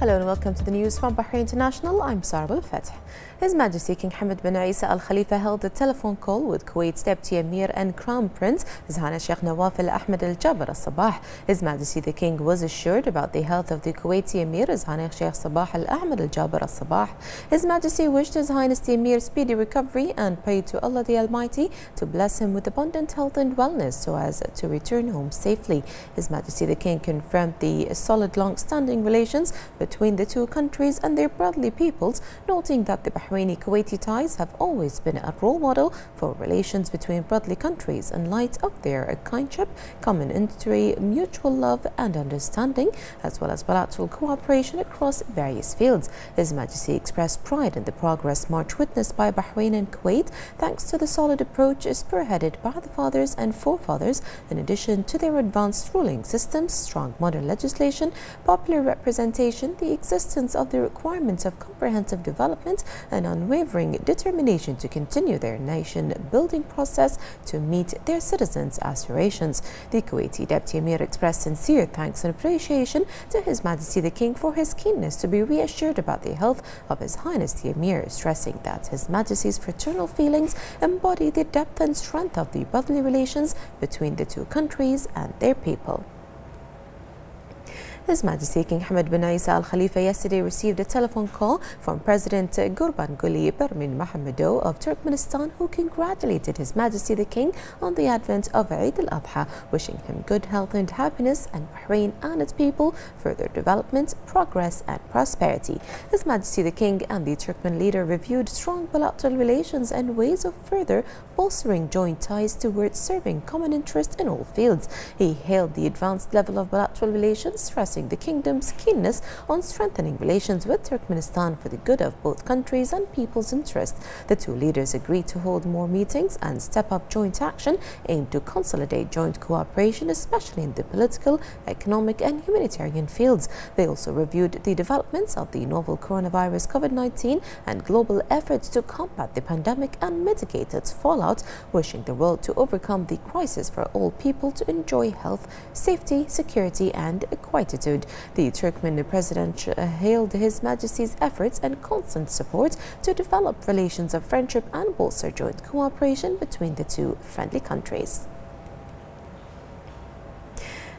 Hello and welcome to the news from Bahrain International. I'm Sarah Al. His Majesty King Hamad bin Isa Al Khalifa held a telephone call with Kuwait's Deputy Emir and Crown Prince, Highness Sheikh Nawaf Al Ahmed Al Jaber Al Sabah. His Majesty the King was assured about the health of the Kuwaiti Emir, His Highness Sheikh Sabah Al Ahmed Al Jaber Al Sabah. His Majesty wished His Highness the Emir speedy recovery and prayed to Allah the Almighty to bless him with abundant health and wellness so as to return home safely. His Majesty the King confirmed the solid long-standing relations between the two countries and their brotherly peoples, noting that the Bahraini-Kuwaiti ties have always been a role model for relations between brotherly countries in light of their kindship, common industry, mutual love and understanding, as well as bilateral cooperation across various fields. His Majesty expressed pride in the progress march witnessed by Bahrain and Kuwait thanks to the solid approach spearheaded by the fathers and forefathers, in addition to their advanced ruling systems, strong modern legislation, popular representation, the existence of the requirements of comprehensive development and unwavering determination to continue their nation building process to meet their citizens' aspirations. The Kuwaiti Deputy Emir expressed sincere thanks and appreciation to His Majesty the King for his keenness to be reassured about the health of His Highness the Emir, stressing that His Majesty's fraternal feelings embody the depth and strength of the brotherly relations between the two countries and their people. His Majesty King Hamad bin Isa Al Khalifa yesterday received a telephone call from President Gurbanguly Berdimuhamedow of Turkmenistan, who congratulated His Majesty the King on the advent of Eid al Adha, wishing him good health and happiness, and Bahrain and its people further development, progress, and prosperity. His Majesty the King and the Turkmen leader reviewed strong bilateral relations and ways of further bolstering joint ties towards serving common interest in all fields. He hailed the advanced level of bilateral relations, stressing the kingdom's keenness on strengthening relations with Turkmenistan for the good of both countries and people's interests. The two leaders agreed to hold more meetings and step up joint action aimed to consolidate joint cooperation, especially in the political, economic and humanitarian fields. They also reviewed the developments of the novel coronavirus COVID-19 and global efforts to combat the pandemic and mitigate its fallout, wishing the world to overcome the crisis for all people to enjoy health, safety, security and equity the Turkmen president hailed His Majesty's efforts and constant support to develop relations of friendship and bolster joint cooperation between the two friendly countries.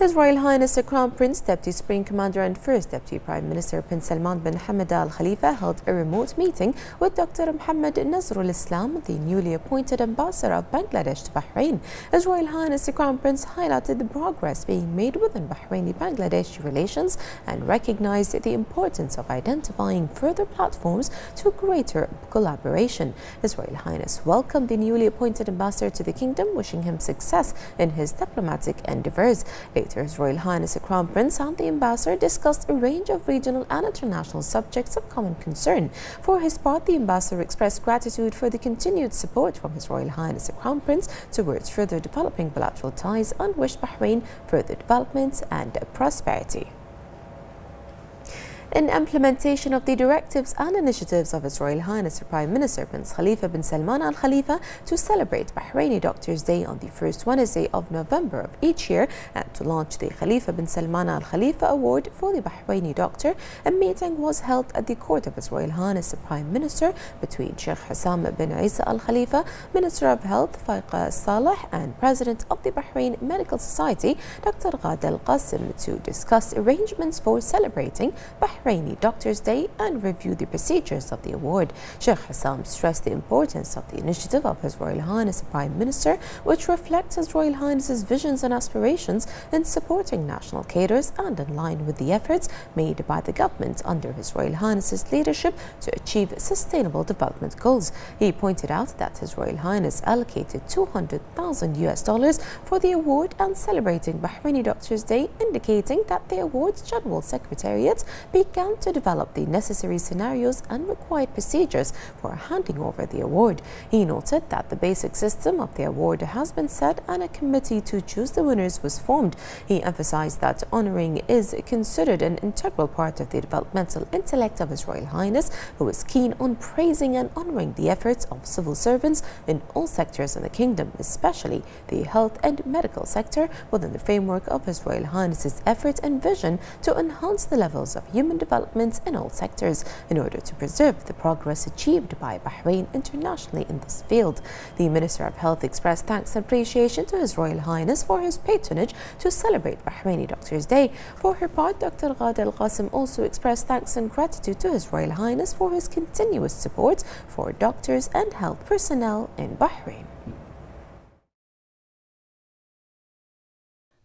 His Royal Highness the Crown Prince, Deputy Supreme Commander and First Deputy Prime Minister Prince Salman bin Hamad Al Khalifa held a remote meeting with Dr. Mohammed Nazrul Islam, the newly appointed ambassador of Bangladesh to Bahrain. His Royal Highness the Crown Prince highlighted the progress being made within Bahraini-Bangladesh relations and recognized the importance of identifying further platforms to greater collaboration. His Royal Highness welcomed the newly appointed ambassador to the kingdom, wishing him success in his diplomatic endeavors. Later, His Royal Highness the Crown Prince and the Ambassador discussed a range of regional and international subjects of common concern. For his part, the Ambassador expressed gratitude for the continued support from His Royal Highness the Crown Prince towards further developing bilateral ties and wished Bahrain further development and prosperity in implementation of the directives and initiatives of His Royal Highness the Prime Minister Prince Khalifa bin Salman Al Khalifa to celebrate Bahraini Doctors Day on the first Wednesday of November of each year and to launch the Khalifa bin Salman Al Khalifa Award for the Bahraini doctor, a meeting was held at the court of His Royal Highness the Prime Minister between Sheikh Hussam bin Isa Al Khalifa, Minister of Health Faiqa Saleh, and President of the Bahrain Medical Society, Dr. Ghada Al Qasim, to discuss arrangements for celebrating Bahrain Bahraini Doctors Day and review the procedures of the award. Sheikh Hussam stressed the importance of the initiative of His Royal Highness the Prime Minister, which reflects His Royal Highness's visions and aspirations in supporting national cadres and in line with the efforts made by the government under His Royal Highness's leadership to achieve sustainable development goals. He pointed out that His Royal Highness allocated 200,000 US dollars for the award and celebrating Bahraini Doctors Day, indicating that the award's General Secretariat be began to develop the necessary scenarios and required procedures for handing over the award. He noted that the basic system of the award has been set and a committee to choose the winners was formed. He emphasized that honoring is considered an integral part of the developmental intellect of His Royal Highness, who is keen on praising and honoring the efforts of civil servants in all sectors in the kingdom, especially the health and medical sector, within the framework of His Royal Highness's efforts and vision to enhance the levels of human development in all sectors in order to preserve the progress achieved by Bahrain internationally in this field. The Minister of Health expressed thanks and appreciation to His Royal Highness for his patronage to celebrate Bahraini Doctors' Day. For her part, Dr. Ghada Al Qasim also expressed thanks and gratitude to His Royal Highness for his continuous support for doctors and health personnel in Bahrain.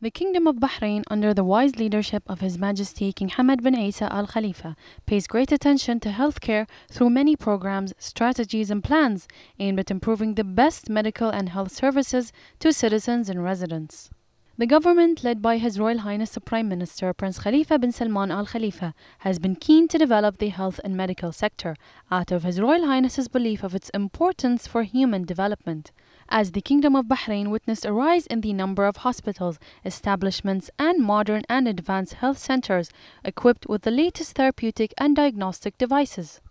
The Kingdom of Bahrain, under the wise leadership of His Majesty King Hamad bin Isa Al Khalifa, pays great attention to healthcare through many programs, strategies, and plans aimed at improving the best medical and health services to citizens and residents. The government, led by His Royal Highness the Prime Minister Prince Khalifa bin Salman Al Khalifa, has been keen to develop the health and medical sector out of His Royal Highness's belief of its importance for human development as the Kingdom of Bahrain witnessed a rise in the number of hospitals, establishments, and modern and advanced health centers equipped with the latest therapeutic and diagnostic devices.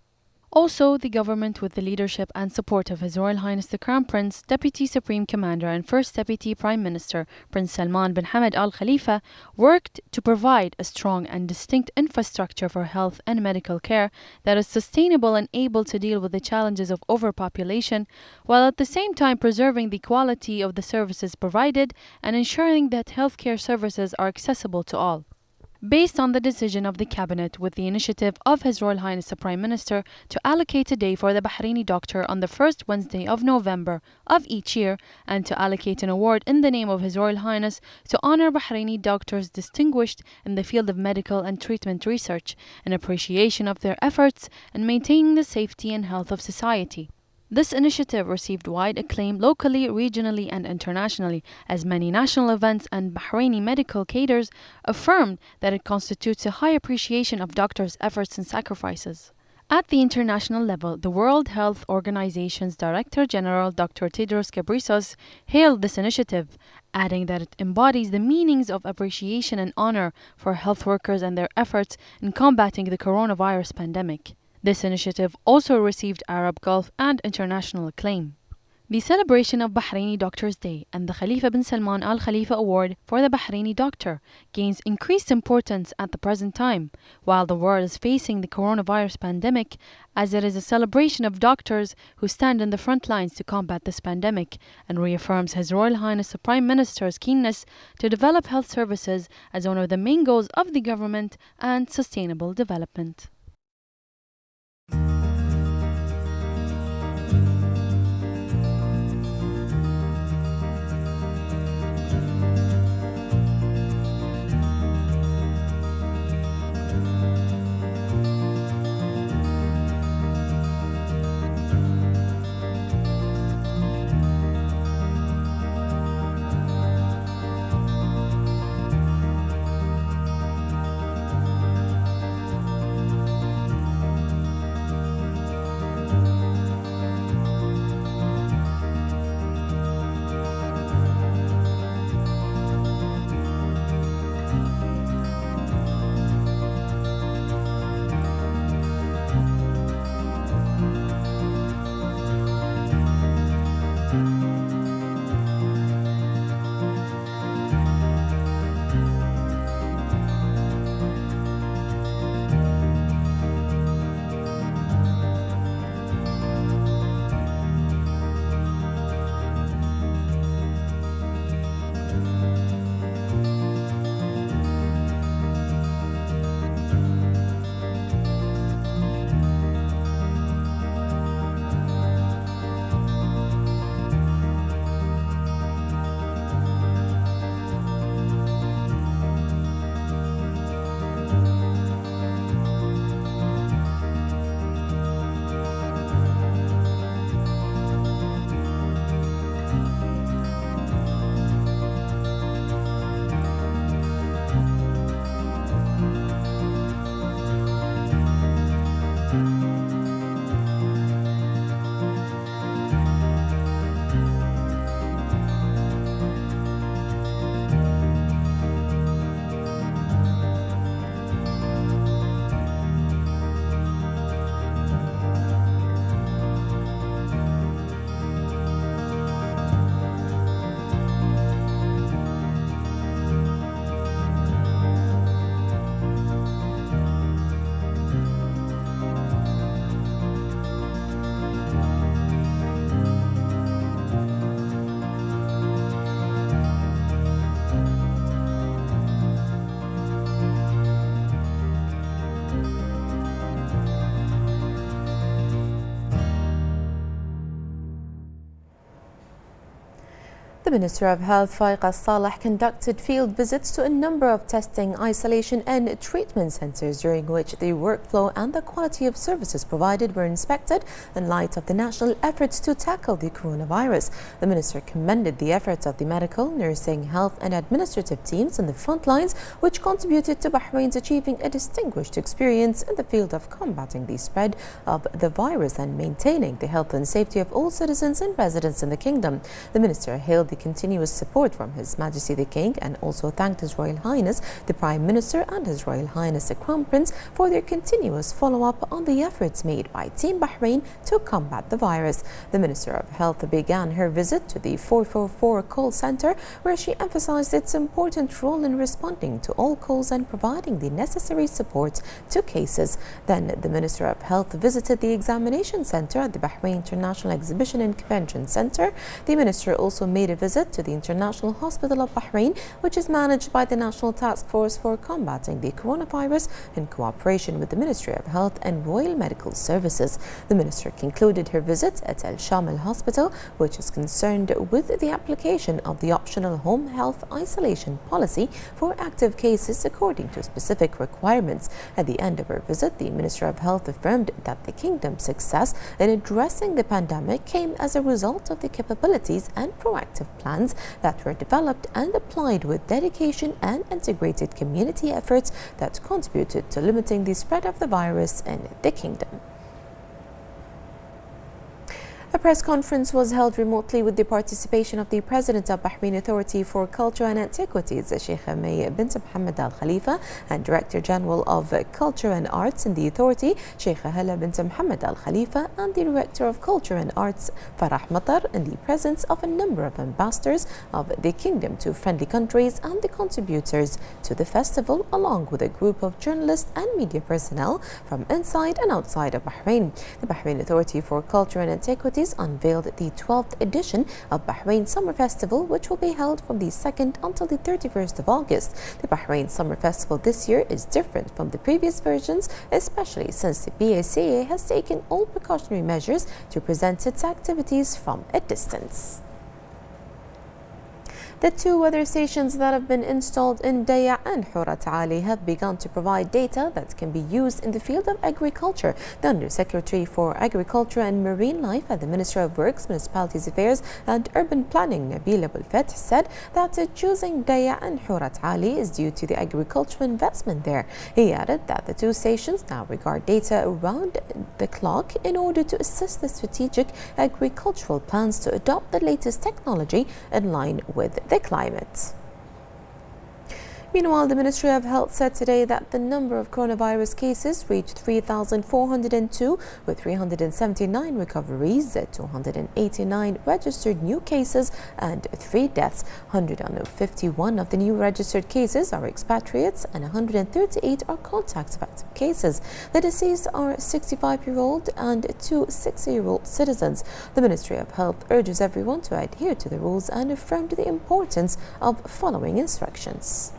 Also, the government, with the leadership and support of His Royal Highness the Crown Prince, Deputy Supreme Commander, and First Deputy Prime Minister Prince Salman bin Hamad Al Khalifa, worked to provide a strong and distinct infrastructure for health and medical care that is sustainable and able to deal with the challenges of overpopulation, while at the same time preserving the quality of the services provided and ensuring that healthcare services are accessible to all based on the decision of the Cabinet with the initiative of His Royal Highness the Prime Minister to allocate a day for the Bahraini doctor on the first Wednesday of November of each year and to allocate an award in the name of His Royal Highness to honor Bahraini doctors distinguished in the field of medical and treatment research in appreciation of their efforts in maintaining the safety and health of society. This initiative received wide acclaim locally, regionally, and internationally, as many national events and Bahraini medical cadres affirmed that it constitutes a high appreciation of doctors' efforts and sacrifices. At the international level, the World Health Organization's Director General Dr. Tedros Ghebreyesus hailed this initiative, adding that it embodies the meanings of appreciation and honor for health workers and their efforts in combating the coronavirus pandemic. This initiative also received Arab Gulf and international acclaim. The celebration of Bahraini Doctors' Day and the Khalifa bin Salman Al Khalifa Award for the Bahraini doctor gains increased importance at the present time, while the world is facing the coronavirus pandemic, as it is a celebration of doctors who stand in the front lines to combat this pandemic and reaffirms His Royal Highness the Prime Minister's keenness to develop health services as one of the main goals of the government and sustainable development. Minister of Health, Faiqa Saleh, conducted field visits to a number of testing, isolation and treatment centres during which the workflow and the quality of services provided were inspected in light of the national efforts to tackle the coronavirus. The Minister commended the efforts of the medical, nursing, health and administrative teams on the front lines, which contributed to Bahrain's achieving a distinguished experience in the field of combating the spread of the virus and maintaining the health and safety of all citizens and residents in the kingdom. The Minister hailed the continuous support from His Majesty the King and also thanked His Royal Highness the Prime Minister and His Royal Highness the Crown Prince for their continuous follow-up on the efforts made by Team Bahrain to combat the virus. The Minister of Health began her visit to the 444 call centre where she emphasized its important role in responding to all calls and providing the necessary support to cases. Then the Minister of Health visited the examination centre at the Bahrain International Exhibition and Convention Centre. The Minister also made a visit to the International Hospital of Bahrain, which is managed by the National Task Force for Combating the Coronavirus in cooperation with the Ministry of Health and Royal Medical Services. The Minister concluded her visit at Al Shamil Hospital, which is concerned with the application of the optional home health isolation policy for active cases according to specific requirements. At the end of her visit, the Minister of Health affirmed that the kingdom's success in addressing the pandemic came as a result of the capabilities and proactive plans that were developed and applied with dedication and integrated community efforts that contributed to limiting the spread of the virus in the kingdom. A press conference was held remotely with the participation of the President of Bahrain Authority for Culture and Antiquities, Sheikh May bint Mohammed Al Khalifa, and Director General of Culture and Arts in the Authority, Sheikh Hala bint Mohammed Al Khalifa, and the Director of Culture and Arts, Farah Matar, in the presence of a number of ambassadors of the kingdom to friendly countries and the contributors to the festival, along with a group of journalists and media personnel from inside and outside of Bahrain. The Bahrain Authority for Culture and Antiquities unveiled the 12th edition of Bahrain Summer Festival, which will be held from the 2nd until the 31st of August. The Bahrain Summer Festival this year is different from the previous versions, especially since the BACA has taken all precautionary measures to present its activities from a distance. The two weather stations that have been installed in Daya and Hurat Ali have begun to provide data that can be used in the field of agriculture. The Undersecretary for Agriculture and Marine Life at the Ministry of Works, Municipalities Affairs and Urban Planning, Nabil Abulfet, said that choosing Daya and Hurat Ali is due to the agricultural investment there. He added that the two stations now regard data around the clock in order to assist the strategic agricultural plans to adopt the latest technology in line with the climate. Meanwhile, the Ministry of Health said today that the number of coronavirus cases reached 3,402 with 379 recoveries, 289 registered new cases and 3 deaths. 151 of the new registered cases are expatriates and 138 are contacts of active cases. The deceased are 65-year-old and two 60-year-old citizens. The Ministry of Health urges everyone to adhere to the rules and affirmed the importance of following instructions.